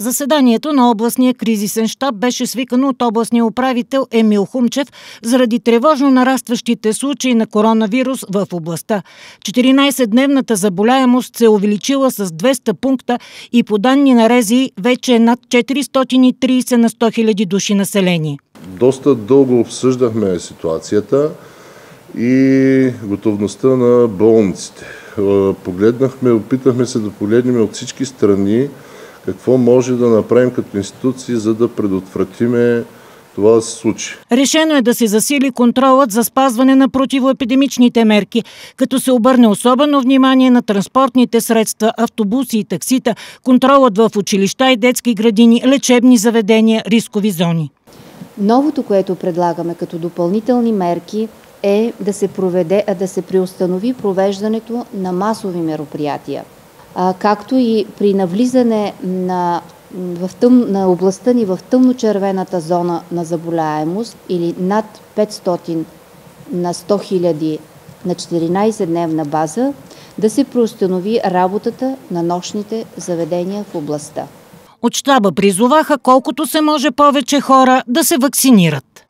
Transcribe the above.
Заседанието на областния кризисен щаб беше свикано от областния управител Емил Хумчев заради тревожно нарастващите случаи на коронавирус в областта. 14-дневната заболяемост се е увеличила с 200 пункта и по данни на Рези вече е над 430 на 100 000 души население. Доста дълго обсъждахме ситуацията и готовността на болниците. Погледнахме, опитахме се да погледнем от всички страни какво може да направим като институции, за да предотвратиме това да се случи. Решено е да се засили контролът за спазване на противоепидемичните мерки, като се обърне особено внимание на транспортните средства, автобуси и таксита, контролът в училища и детски градини, лечебни заведения, рискови зони. Новото, което предлагаме като допълнителни мерки е да се проведе, да се преустанови провеждането на масови мероприятия както и при навлизане на, в тъм, на областта ни в тъмно-червената зона на заболяемост или над 500 на 100 хиляди на 14-дневна база, да се преустанови работата на нощните заведения в областта. От щаба призоваха колкото се може повече хора да се вакцинират.